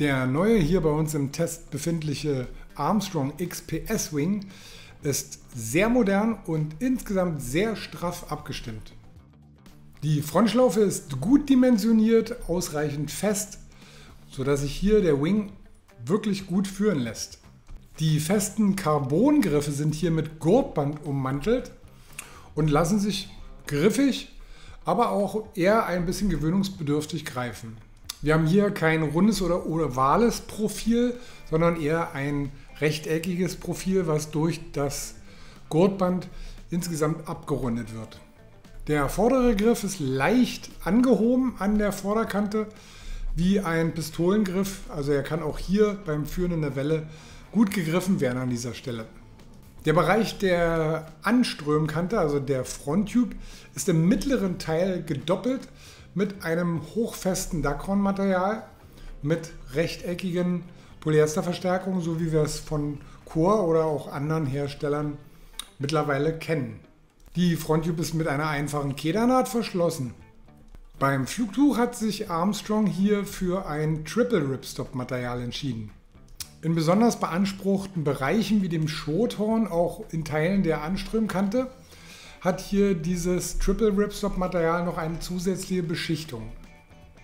Der neue hier bei uns im Test befindliche Armstrong XPS Wing ist sehr modern und insgesamt sehr straff abgestimmt. Die Frontschlaufe ist gut dimensioniert, ausreichend fest, sodass sich hier der Wing wirklich gut führen lässt. Die festen Carbongriffe sind hier mit Gurtband ummantelt und lassen sich griffig, aber auch eher ein bisschen gewöhnungsbedürftig greifen. Wir haben hier kein rundes oder ovales Profil, sondern eher ein rechteckiges Profil, was durch das Gurtband insgesamt abgerundet wird. Der vordere Griff ist leicht angehoben an der Vorderkante wie ein Pistolengriff. Also er kann auch hier beim Führen in der Welle gut gegriffen werden an dieser Stelle. Der Bereich der Anströmkante, also der Fronttube, ist im mittleren Teil gedoppelt mit einem hochfesten Dacron-Material mit rechteckigen Polyesterverstärkungen, so wie wir es von Core oder auch anderen Herstellern mittlerweile kennen. Die Fronttube ist mit einer einfachen Kedernaht verschlossen. Beim Flugtuch hat sich Armstrong hier für ein Triple Ripstop Material entschieden. In besonders beanspruchten Bereichen wie dem Schothorn, auch in Teilen der Anströmkante, hat hier dieses Triple Ripstop Material noch eine zusätzliche Beschichtung.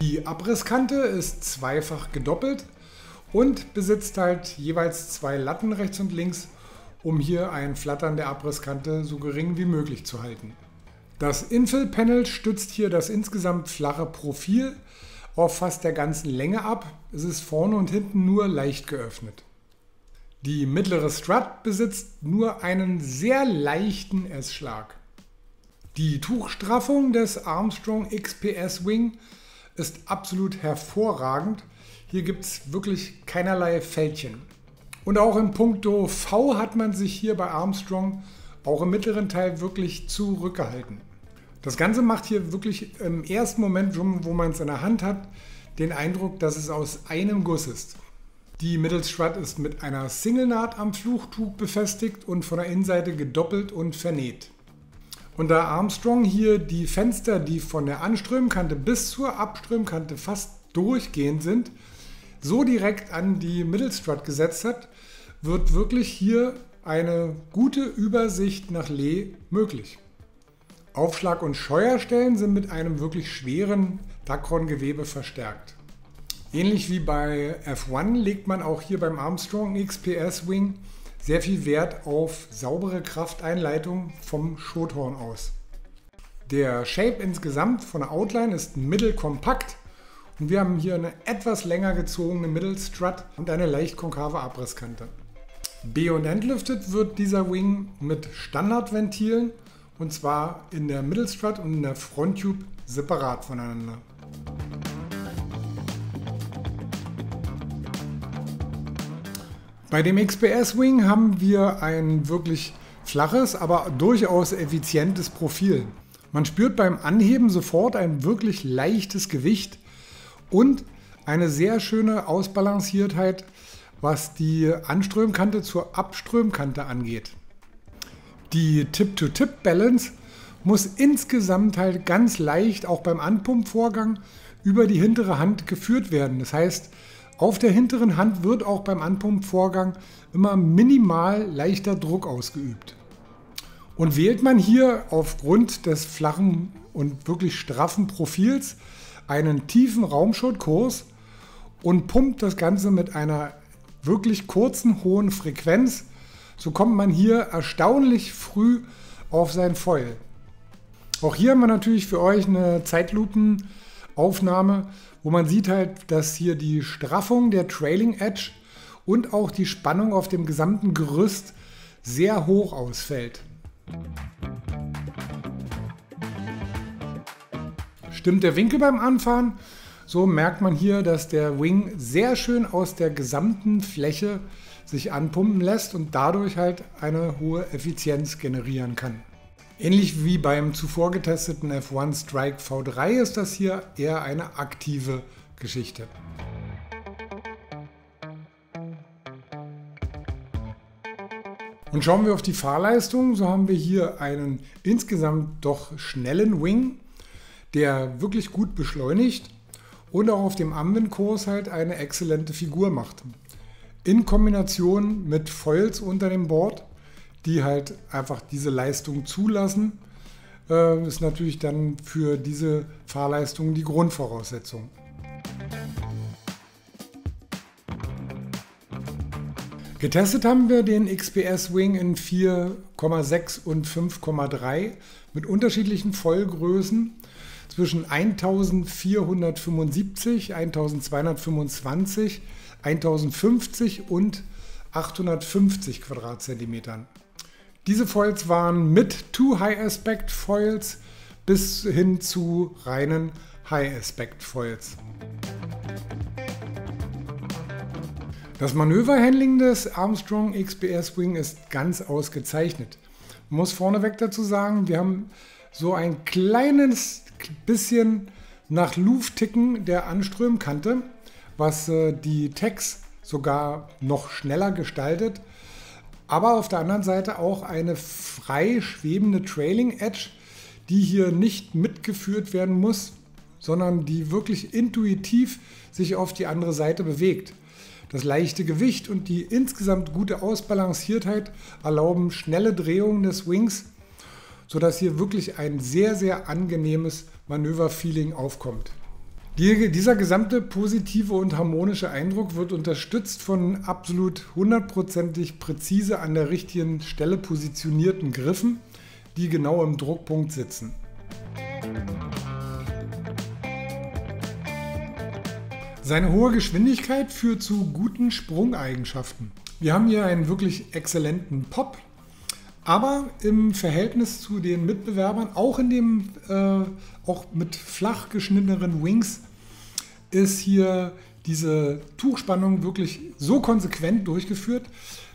Die Abrisskante ist zweifach gedoppelt und besitzt halt jeweils zwei Latten rechts und links, um hier ein Flattern der Abrisskante so gering wie möglich zu halten. Das Infill-Panel stützt hier das insgesamt flache Profil auf fast der ganzen Länge ab. Es ist vorne und hinten nur leicht geöffnet. Die mittlere Strut besitzt nur einen sehr leichten S-Schlag. Die Tuchstraffung des Armstrong XPS Wing ist absolut hervorragend. Hier gibt es wirklich keinerlei Fältchen. Und auch in puncto V hat man sich hier bei Armstrong auch im mittleren Teil wirklich zurückgehalten. Das Ganze macht hier wirklich im ersten Moment, wo man es in der Hand hat, den Eindruck, dass es aus einem Guss ist. Die Mittelstrut ist mit einer Single-Naht am Fluchtuch befestigt und von der Innenseite gedoppelt und vernäht. Und da Armstrong hier die Fenster, die von der Anströmkante bis zur Abströmkante fast durchgehend sind, so direkt an die Mittelstrut gesetzt hat, wird wirklich hier eine gute Übersicht nach Lee möglich. Aufschlag- und Scheuerstellen sind mit einem wirklich schweren Dacron-Gewebe verstärkt. Ähnlich wie bei F1 legt man auch hier beim Armstrong XPS Wing sehr viel Wert auf saubere Krafteinleitung vom Schothorn aus. Der Shape insgesamt von der Outline ist mittelkompakt und wir haben hier eine etwas länger gezogene Mittelstrut und eine leicht konkave Abrisskante. B- und entlüftet wird dieser Wing mit Standardventilen und zwar in der Mittelstrut und in der Fronttube separat voneinander. Bei dem XPS Wing haben wir ein wirklich flaches, aber durchaus effizientes Profil. Man spürt beim Anheben sofort ein wirklich leichtes Gewicht und eine sehr schöne Ausbalanciertheit, was die Anströmkante zur Abströmkante angeht. Die Tip-to-Tip-Balance muss insgesamt halt ganz leicht auch beim Anpumpvorgang über die hintere Hand geführt werden. Das heißt, auf der hinteren Hand wird auch beim Anpumpvorgang immer minimal leichter Druck ausgeübt. Und wählt man hier aufgrund des flachen und wirklich straffen Profils einen tiefen Raumschuttkurs und pumpt das Ganze mit einer wirklich kurzen, hohen Frequenz, so kommt man hier erstaunlich früh auf sein Foil. Auch hier haben wir natürlich für euch eine Zeitlupenaufnahme wo man sieht halt, dass hier die Straffung der Trailing Edge und auch die Spannung auf dem gesamten Gerüst sehr hoch ausfällt. Stimmt der Winkel beim Anfahren, so merkt man hier, dass der Wing sehr schön aus der gesamten Fläche sich anpumpen lässt und dadurch halt eine hohe Effizienz generieren kann. Ähnlich wie beim zuvor getesteten F1 Strike V3 ist das hier eher eine aktive Geschichte. Und schauen wir auf die Fahrleistung, so haben wir hier einen insgesamt doch schnellen Wing, der wirklich gut beschleunigt und auch auf dem Anwendkurs halt eine exzellente Figur macht. In Kombination mit Foils unter dem Board die halt einfach diese Leistung zulassen, äh, ist natürlich dann für diese Fahrleistung die Grundvoraussetzung. Getestet haben wir den XPS Wing in 4,6 und 5,3 mit unterschiedlichen Vollgrößen zwischen 1475, 1225, 1050 und 850 Quadratzentimetern. Diese Foils waren mit Two High Aspect Foils bis hin zu reinen High Aspect Foils. Das Manöverhandling des Armstrong XPS Wing ist ganz ausgezeichnet. Man muss vorneweg dazu sagen, wir haben so ein kleines bisschen nach Luftticken der Anströmkante, was äh, die Tags sogar noch schneller gestaltet. Aber auf der anderen Seite auch eine frei schwebende Trailing Edge, die hier nicht mitgeführt werden muss, sondern die wirklich intuitiv sich auf die andere Seite bewegt. Das leichte Gewicht und die insgesamt gute Ausbalanciertheit erlauben schnelle Drehungen des Wings, sodass hier wirklich ein sehr, sehr angenehmes Manöverfeeling aufkommt. Die, dieser gesamte positive und harmonische Eindruck wird unterstützt von absolut hundertprozentig präzise an der richtigen Stelle positionierten Griffen, die genau im Druckpunkt sitzen. Seine hohe Geschwindigkeit führt zu guten Sprungeigenschaften. Wir haben hier einen wirklich exzellenten Pop, aber im Verhältnis zu den Mitbewerbern, auch in dem äh, auch mit flach geschnittenen Wings, ist hier diese Tuchspannung wirklich so konsequent durchgeführt,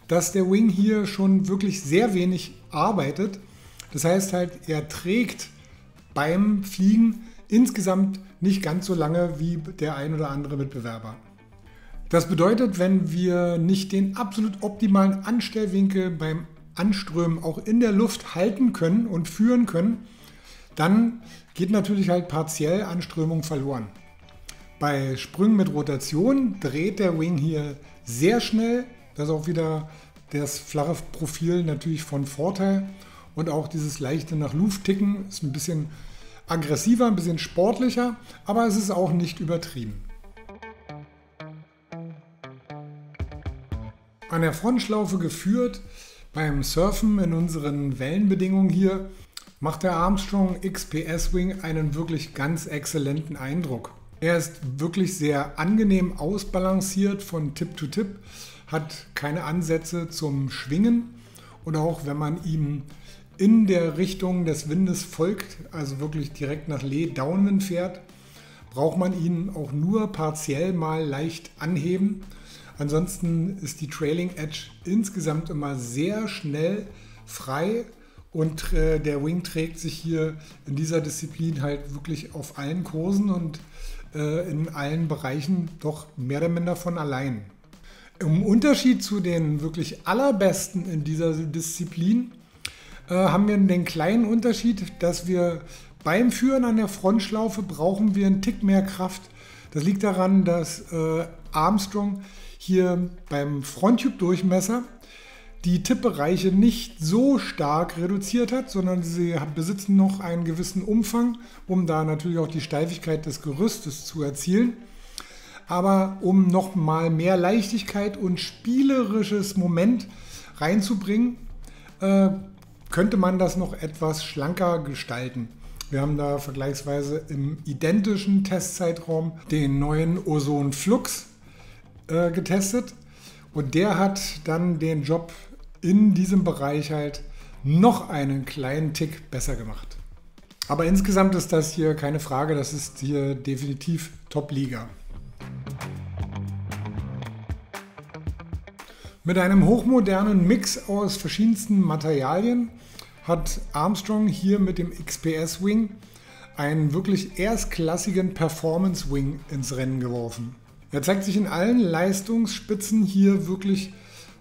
dass der Wing hier schon wirklich sehr wenig arbeitet. Das heißt halt, er trägt beim Fliegen insgesamt nicht ganz so lange wie der ein oder andere Mitbewerber. Das bedeutet, wenn wir nicht den absolut optimalen Anstellwinkel beim Anströmen auch in der Luft halten können und führen können, dann geht natürlich halt partiell Anströmung verloren. Bei Sprüngen mit Rotation dreht der Wing hier sehr schnell. Das ist auch wieder das flache Profil natürlich von Vorteil. Und auch dieses leichte nach Luft ticken ist ein bisschen aggressiver, ein bisschen sportlicher, aber es ist auch nicht übertrieben. An der Frontschlaufe geführt beim Surfen in unseren Wellenbedingungen hier macht der Armstrong XPS Wing einen wirklich ganz exzellenten Eindruck. Er ist wirklich sehr angenehm ausbalanciert von Tip to Tip, hat keine Ansätze zum Schwingen und auch wenn man ihm in der Richtung des Windes folgt, also wirklich direkt nach Lee Downwind fährt, braucht man ihn auch nur partiell mal leicht anheben. Ansonsten ist die Trailing Edge insgesamt immer sehr schnell frei und äh, der Wing trägt sich hier in dieser Disziplin halt wirklich auf allen Kursen und äh, in allen Bereichen doch mehr oder minder von allein. Im Unterschied zu den wirklich allerbesten in dieser Disziplin äh, haben wir den kleinen Unterschied, dass wir beim Führen an der Frontschlaufe brauchen wir einen Tick mehr Kraft. Das liegt daran, dass äh, Armstrong hier beim Fronttube-Durchmesser die Tippbereiche nicht so stark reduziert hat, sondern sie besitzen noch einen gewissen Umfang, um da natürlich auch die Steifigkeit des Gerüstes zu erzielen. Aber um nochmal mehr Leichtigkeit und spielerisches Moment reinzubringen, äh, könnte man das noch etwas schlanker gestalten. Wir haben da vergleichsweise im identischen Testzeitraum den neuen Ozon Flux äh, getestet und der hat dann den Job in diesem Bereich halt noch einen kleinen Tick besser gemacht. Aber insgesamt ist das hier keine Frage, das ist hier definitiv Top-Liga. Mit einem hochmodernen Mix aus verschiedensten Materialien hat Armstrong hier mit dem XPS Wing einen wirklich erstklassigen Performance Wing ins Rennen geworfen. Er zeigt sich in allen Leistungsspitzen hier wirklich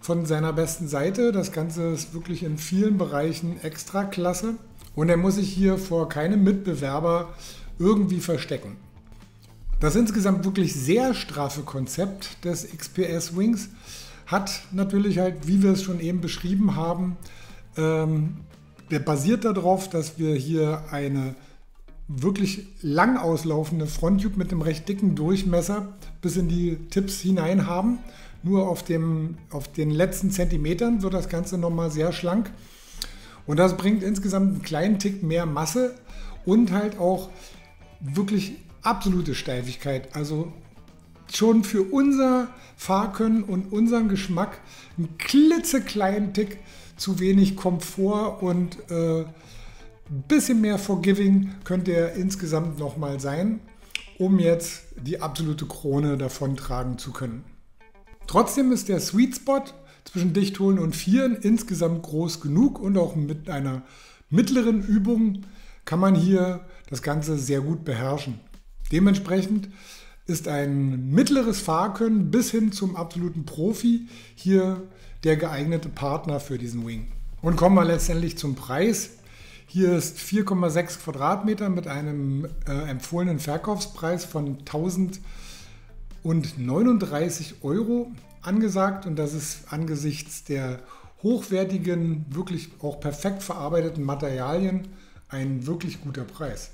von seiner besten Seite. Das Ganze ist wirklich in vielen Bereichen extra klasse. Und er muss sich hier vor keinem Mitbewerber irgendwie verstecken. Das insgesamt wirklich sehr straffe Konzept des XPS Wings hat natürlich halt, wie wir es schon eben beschrieben haben, ähm, der basiert darauf, dass wir hier eine wirklich lang auslaufende Fronttube mit einem recht dicken Durchmesser bis in die Tipps hinein haben. Nur auf, dem, auf den letzten Zentimetern wird das Ganze nochmal sehr schlank. Und das bringt insgesamt einen kleinen Tick mehr Masse und halt auch wirklich absolute Steifigkeit. Also schon für unser Fahrkönnen und unseren Geschmack einen klitzekleinen Tick zu wenig Komfort und äh, ein bisschen mehr Forgiving könnte er insgesamt nochmal sein, um jetzt die absolute Krone davon tragen zu können. Trotzdem ist der Sweet Spot zwischen Dichtholen und Vieren insgesamt groß genug und auch mit einer mittleren Übung kann man hier das Ganze sehr gut beherrschen. Dementsprechend ist ein mittleres Fahrkönnen bis hin zum absoluten Profi hier der geeignete Partner für diesen Wing. Und kommen wir letztendlich zum Preis. Hier ist 4,6 Quadratmeter mit einem äh, empfohlenen Verkaufspreis von 1039 Euro angesagt und das ist angesichts der hochwertigen, wirklich auch perfekt verarbeiteten Materialien ein wirklich guter Preis.